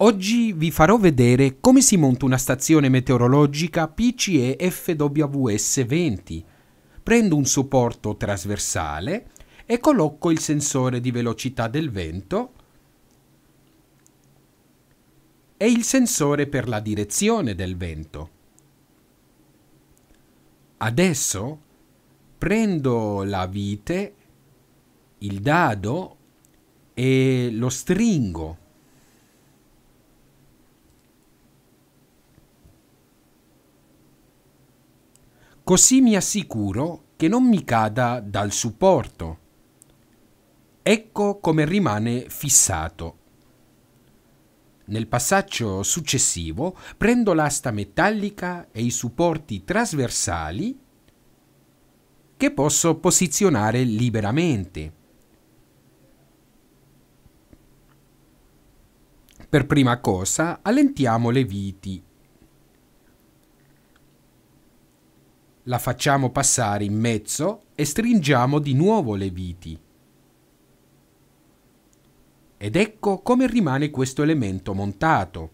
Oggi vi farò vedere come si monta una stazione meteorologica PCE FWS 20. Prendo un supporto trasversale e colloco il sensore di velocità del vento e il sensore per la direzione del vento. Adesso prendo la vite, il dado e lo stringo Così mi assicuro che non mi cada dal supporto. Ecco come rimane fissato. Nel passaggio successivo prendo l'asta metallica e i supporti trasversali che posso posizionare liberamente. Per prima cosa allentiamo le viti la facciamo passare in mezzo e stringiamo di nuovo le viti. Ed ecco come rimane questo elemento montato.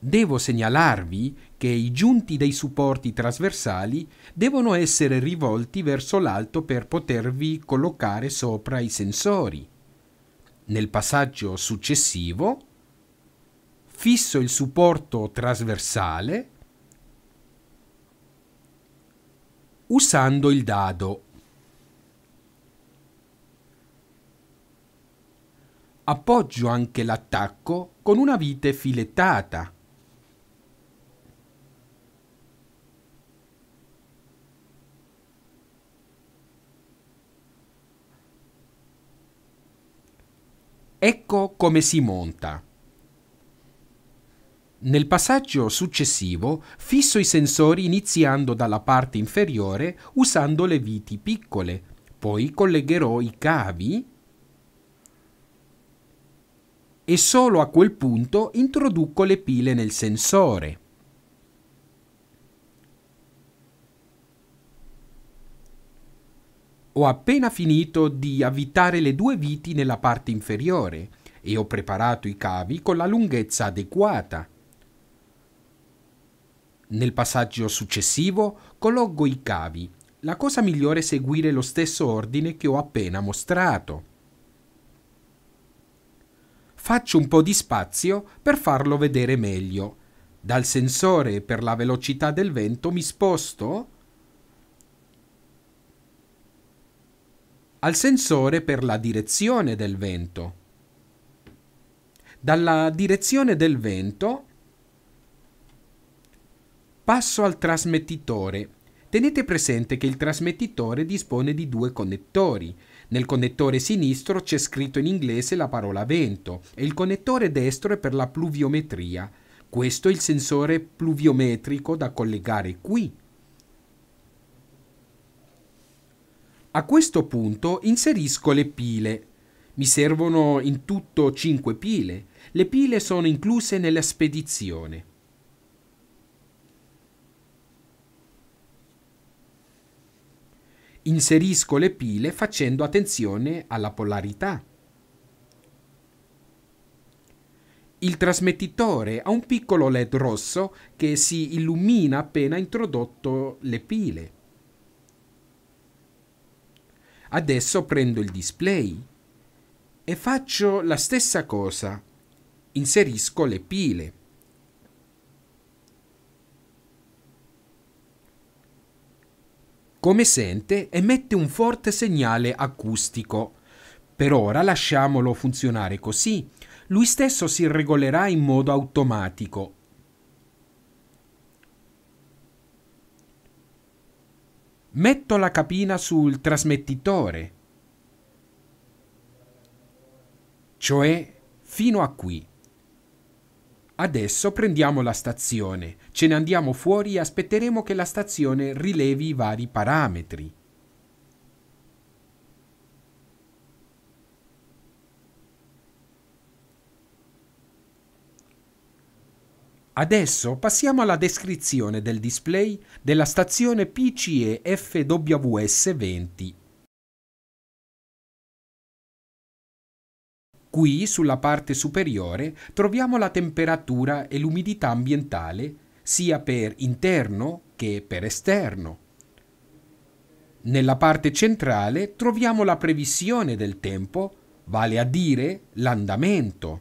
Devo segnalarvi che i giunti dei supporti trasversali devono essere rivolti verso l'alto per potervi collocare sopra i sensori. Nel passaggio successivo fisso il supporto trasversale usando il dado. Appoggio anche l'attacco con una vite filettata. Ecco come si monta. Nel passaggio successivo fisso i sensori iniziando dalla parte inferiore usando le viti piccole, poi collegherò i cavi e solo a quel punto introduco le pile nel sensore. Ho appena finito di avvitare le due viti nella parte inferiore e ho preparato i cavi con la lunghezza adeguata. Nel passaggio successivo colloco i cavi. La cosa migliore è seguire lo stesso ordine che ho appena mostrato. Faccio un po' di spazio per farlo vedere meglio. Dal sensore per la velocità del vento mi sposto al sensore per la direzione del vento. Dalla direzione del vento Passo al trasmettitore. Tenete presente che il trasmettitore dispone di due connettori. Nel connettore sinistro c'è scritto in inglese la parola vento e il connettore destro è per la pluviometria. Questo è il sensore pluviometrico da collegare qui. A questo punto inserisco le pile. Mi servono in tutto 5 pile. Le pile sono incluse nella spedizione. Inserisco le pile facendo attenzione alla polarità. Il trasmettitore ha un piccolo LED rosso che si illumina appena introdotto le pile. Adesso prendo il display e faccio la stessa cosa. Inserisco le pile. Come sente, emette un forte segnale acustico. Per ora lasciamolo funzionare così. Lui stesso si regolerà in modo automatico. Metto la capina sul trasmettitore, cioè fino a qui. Adesso prendiamo la stazione, ce ne andiamo fuori e aspetteremo che la stazione rilevi i vari parametri. Adesso passiamo alla descrizione del display della stazione PCE FWS20 Qui, sulla parte superiore, troviamo la temperatura e l'umidità ambientale sia per interno che per esterno. Nella parte centrale troviamo la previsione del tempo, vale a dire l'andamento.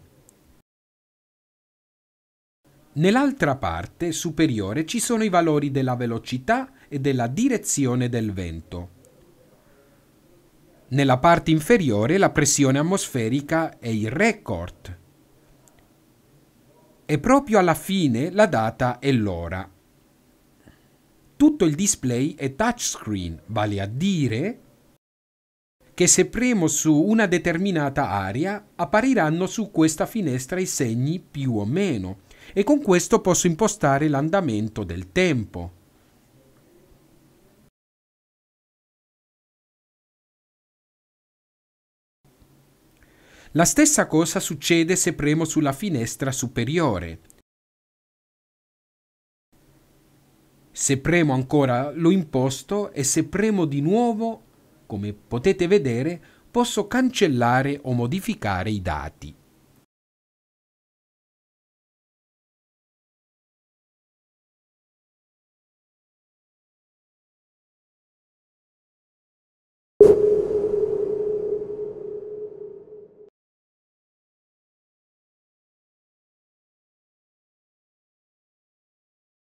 Nell'altra parte superiore ci sono i valori della velocità e della direzione del vento. Nella parte inferiore la pressione atmosferica è il record. E proprio alla fine la data e l'ora. Tutto il display è touchscreen, vale a dire che se premo su una determinata area appariranno su questa finestra i segni più o meno e con questo posso impostare l'andamento del tempo. La stessa cosa succede se premo sulla finestra superiore. Se premo ancora lo imposto e se premo di nuovo, come potete vedere, posso cancellare o modificare i dati.